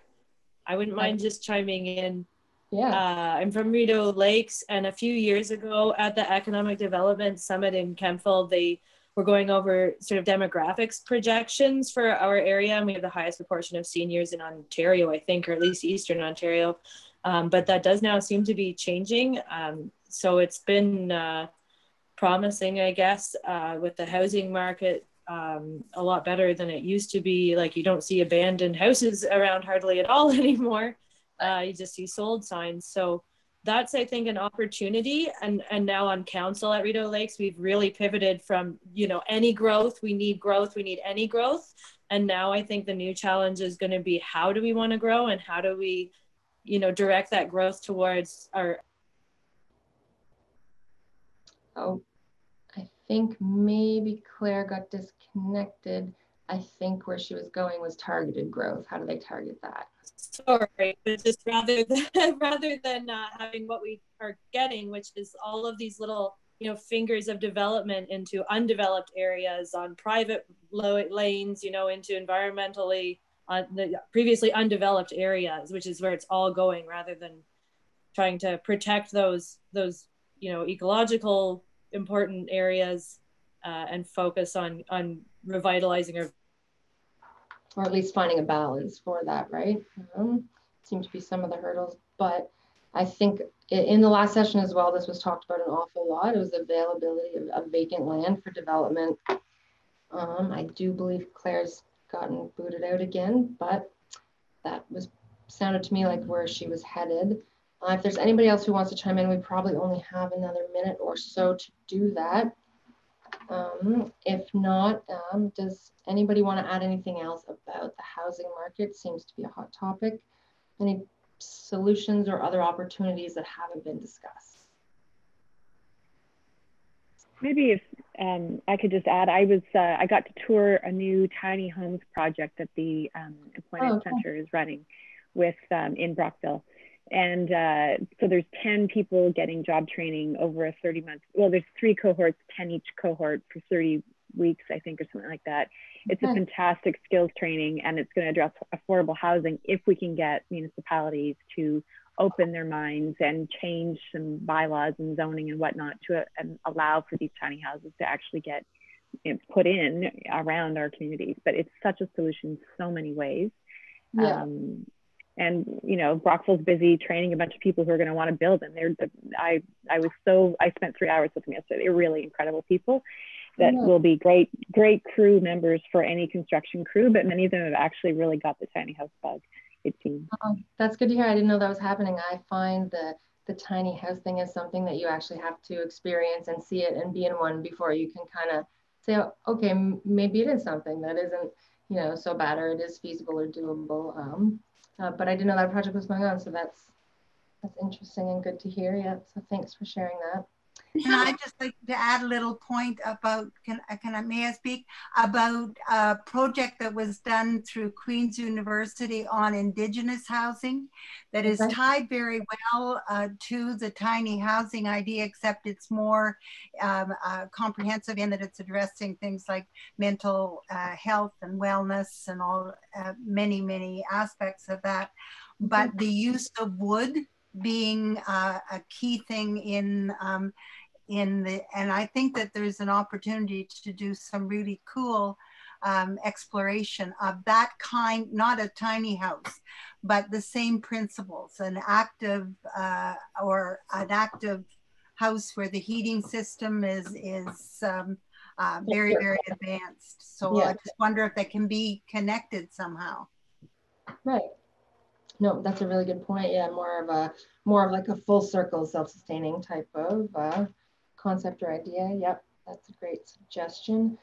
[SPEAKER 20] I wouldn't mind just chiming in.
[SPEAKER 1] Yeah.
[SPEAKER 20] Uh, I'm from Rideau Lakes, and a few years ago at the Economic Development Summit in Kemptville, they we're going over sort of demographics projections for our area, and we have the highest proportion of seniors in Ontario, I think, or at least Eastern Ontario. Um, but that does now seem to be changing. Um, so it's been uh, promising, I guess, uh, with the housing market um, a lot better than it used to be. Like you don't see abandoned houses around hardly at all anymore. Uh, you just see sold signs. So that's I think an opportunity. And and now on council at Rideau Lakes, we've really pivoted from you know any growth. We need growth. We need any growth. And now I think the new challenge is going to be how do we want to grow and how do we, you know, direct that growth towards our.
[SPEAKER 1] Oh, think maybe Claire got disconnected. I think where she was going was targeted growth. How do they target that?
[SPEAKER 20] Sorry, but just rather than rather than uh, having what we are getting, which is all of these little you know fingers of development into undeveloped areas on private lanes, you know, into environmentally uh, the previously undeveloped areas, which is where it's all going, rather than trying to protect those those you know ecological important areas uh, and focus on on revitalizing or
[SPEAKER 1] or at least finding a balance for that, right? Um, seem to be some of the hurdles, but I think in the last session as well, this was talked about an awful lot. It was availability of, of vacant land for development. Um, I do believe Claire's gotten booted out again, but that was sounded to me like where she was headed. Uh, if there's anybody else who wants to chime in, we probably only have another minute or so to do that. Um, if not, um, does anybody want to add anything else about the housing market? Seems to be a hot topic. Any solutions or other opportunities that haven't been discussed?
[SPEAKER 10] Maybe if um, I could just add, I was uh, I got to tour a new tiny homes project that the um, employment oh, okay. center is running with um, in Brockville, and uh, so there's 10 people getting job training over a 30 month. Well, there's three cohorts, 10 each cohort for 30 weeks, I think, or something like that. It's a fantastic skills training and it's going to address affordable housing if we can get municipalities to open their minds and change some bylaws and zoning and whatnot to uh, allow for these tiny houses to actually get you know, put in around our communities. But it's such a solution in so many ways. Yeah. Um, and you know Brockville's busy training a bunch of people who are going to want to build and they're the, I I was so I spent three hours with them yesterday they're really incredible people that will be great, great crew members for any construction crew, but many of them have actually really got the tiny house bug, it seems.
[SPEAKER 1] Oh, that's good to hear. I didn't know that was happening. I find the, the tiny house thing is something that you actually have to experience and see it and be in one before you can kind of say, oh, okay, maybe it is something that isn't, you know, so bad or it is feasible or doable. Um, uh, but I didn't know that project was going on. So that's, that's interesting and good to hear. Yeah. So thanks for sharing that.
[SPEAKER 19] And I just like to add a little point about, can, can I, may I speak, about a project that was done through Queen's University on Indigenous housing that is tied very well uh, to the tiny housing idea, except it's more um, uh, comprehensive in that it's addressing things like mental uh, health and wellness and all, uh, many, many aspects of that. But the use of wood being uh, a key thing in um, in the, and I think that there's an opportunity to do some really cool um, exploration of that kind, not a tiny house, but the same principles, an active uh, or an active house where the heating system is, is um, uh, very, very advanced. So yeah. I just wonder if they can be connected somehow.
[SPEAKER 1] Right. No, that's a really good point. Yeah, more of a more of like a full circle self-sustaining type of uh, concept or idea. Yep, that's a great suggestion.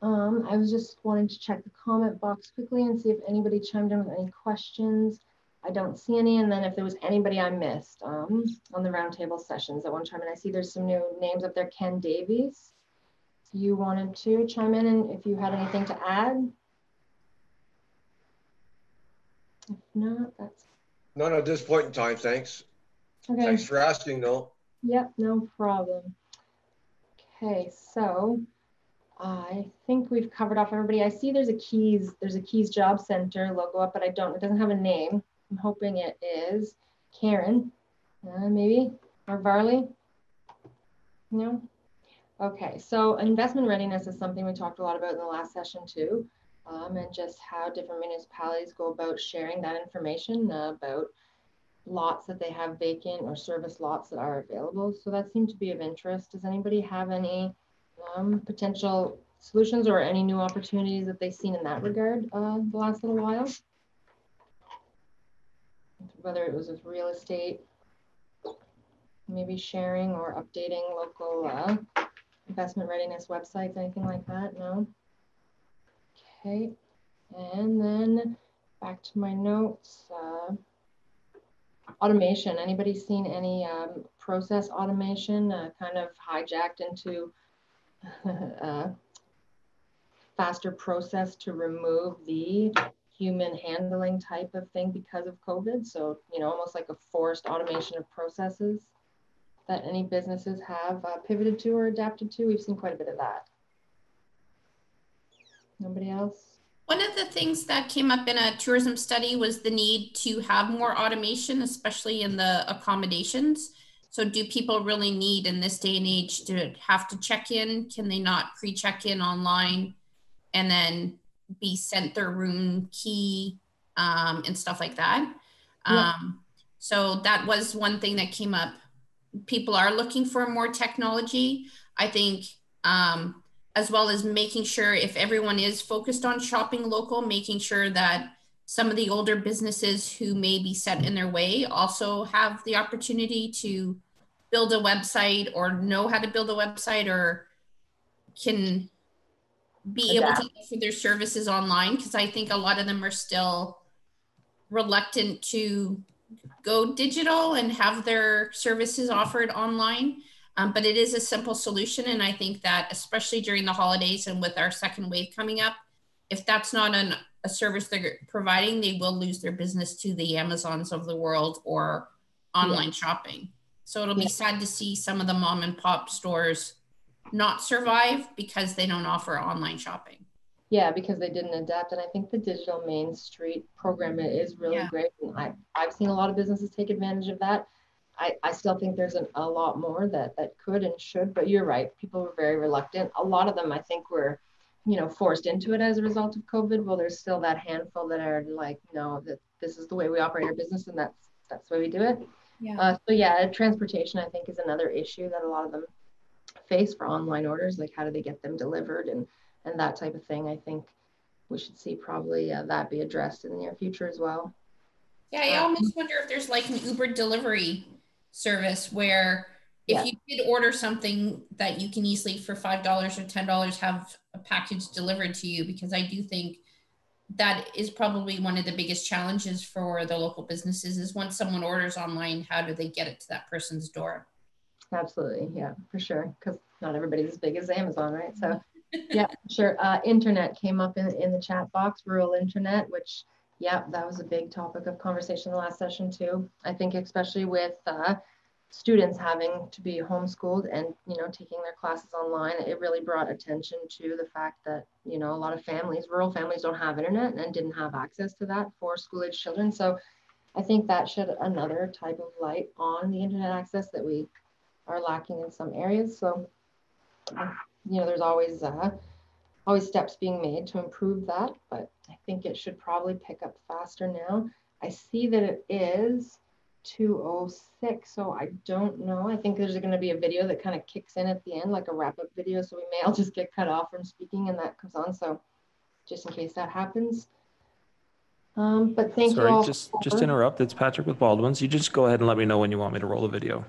[SPEAKER 1] Um, I was just wanting to check the comment box quickly and see if anybody chimed in with any questions. I don't see any. And then if there was anybody I missed um, on the roundtable sessions at one time, and I see there's some new names up there. Ken Davies, you wanted to chime in and if you had anything to add. If not, that's.
[SPEAKER 21] Not at this point in time, thanks. Okay. Thanks for asking though.
[SPEAKER 1] Yep, no problem. Okay, so I think we've covered off everybody. I see there's a Keys, there's a Keys Job Center logo up, but I don't, it doesn't have a name. I'm hoping it is Karen, uh, maybe, or Varley. No? Okay, so investment readiness is something we talked a lot about in the last session too, um, and just how different municipalities go about sharing that information about lots that they have vacant or service lots that are available. So that seemed to be of interest. Does anybody have any um, potential solutions or any new opportunities that they've seen in that regard uh, the last little while. Whether it was with real estate, maybe sharing or updating local uh, investment readiness websites, anything like that? No? Okay, and then back to my notes. Uh, automation, anybody seen any um, process automation uh, kind of hijacked into uh, faster process to remove the human handling type of thing because of COVID. So, you know, almost like a forced automation of processes that any businesses have uh, pivoted to or adapted to. We've seen quite a bit of that. Nobody else?
[SPEAKER 14] One of the things that came up in a tourism study was the need to have more automation, especially in the accommodations. So, do people really need in this day and age to have to check in? Can they not pre check in online and then be sent their room key um, and stuff like that? Yeah. Um, so, that was one thing that came up. People are looking for more technology. I think um, as well as making sure if everyone is focused on shopping local, making sure that some of the older businesses who may be set in their way also have the opportunity to build a website or know how to build a website or can be able to offer their services online because I think a lot of them are still reluctant to go digital and have their services offered online. Um, but it is a simple solution. And I think that, especially during the holidays and with our second wave coming up, if that's not an, a service they're providing, they will lose their business to the Amazons of the world or online yeah. shopping. So it'll yeah. be sad to see some of the mom and pop stores not survive because they don't offer online shopping.
[SPEAKER 1] Yeah, because they didn't adapt. And I think the digital Main Street program is really yeah. great. And I, I've seen a lot of businesses take advantage of that. I, I still think there's an, a lot more that that could and should, but you're right. People were very reluctant. A lot of them, I think, were, you know, forced into it as a result of COVID. Well, there's still that handful that are like, no, that this is the way we operate our business, and that's that's the way we do it. Yeah. Uh, so yeah, transportation, I think, is another issue that a lot of them face for online orders. Like, how do they get them delivered and and that type of thing. I think we should see probably uh, that be addressed in the near future as well.
[SPEAKER 14] Yeah, I um, almost wonder if there's like an Uber delivery service where if yeah. you did order something that you can easily for five dollars or ten dollars have a package delivered to you because i do think that is probably one of the biggest challenges for the local businesses is once someone orders online how do they get it to that person's door?
[SPEAKER 1] Absolutely. Yeah for sure. Because not everybody's as big as amazon right? So yeah sure. Uh, internet came up in, in the chat box rural internet which yeah, that was a big topic of conversation in the last session too. I think especially with uh, students having to be homeschooled and you know taking their classes online, it really brought attention to the fact that you know a lot of families, rural families, don't have internet and didn't have access to that for school-age children. So I think that shed another type of light on the internet access that we are lacking in some areas. So you know, there's always uh, always steps being made to improve that, but I think it should probably pick up faster now. I see that it is 206, so I don't know. I think there's going to be a video that kind of kicks in at the end, like a wrap up video. So we may all just get cut off from speaking and that comes on. So just in case that happens. Um, but thank
[SPEAKER 22] Sorry,
[SPEAKER 1] you all.
[SPEAKER 22] just just interrupt. It's Patrick with Baldwin's. You just go ahead and let me know when you want me to roll the video.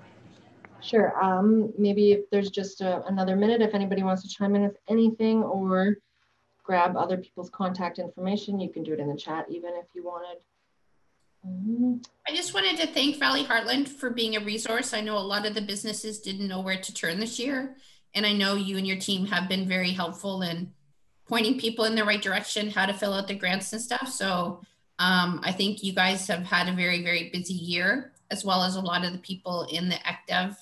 [SPEAKER 1] Sure. Um, maybe if there's just a, another minute, if anybody wants to chime in with anything or grab other people's contact information, you can do it in the chat even if you wanted.
[SPEAKER 14] Mm-hmm. I just wanted to thank Valley Heartland for being a resource. I know a lot of the businesses didn't know where to turn this year. And I know you and your team have been very helpful in pointing people in the right direction, how to fill out the grants and stuff. So um, I think you guys have had a very, very busy year, as well as a lot of the people in the ECDEV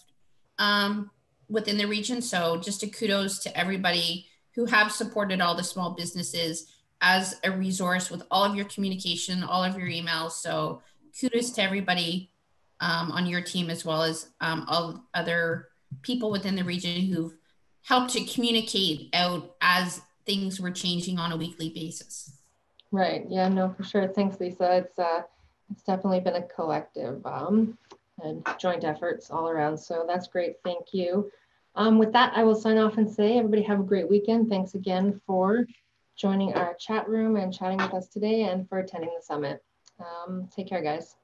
[SPEAKER 14] um, within the region. So just a kudos to everybody who have supported all the small businesses as a resource with all of your communication, all of your emails. So kudos to everybody um, on your team as well as um, all other people within the region who've helped to communicate out as things were changing on a weekly basis.
[SPEAKER 1] Right. Yeah. No, for sure. Thanks, Lisa. It's uh, it's definitely been a collective um, and joint efforts all around. So that's great. Thank you. Um, with that, I will sign off and say everybody have a great weekend. Thanks again for joining our chat room and chatting with us today and for attending the summit. Um, take care, guys.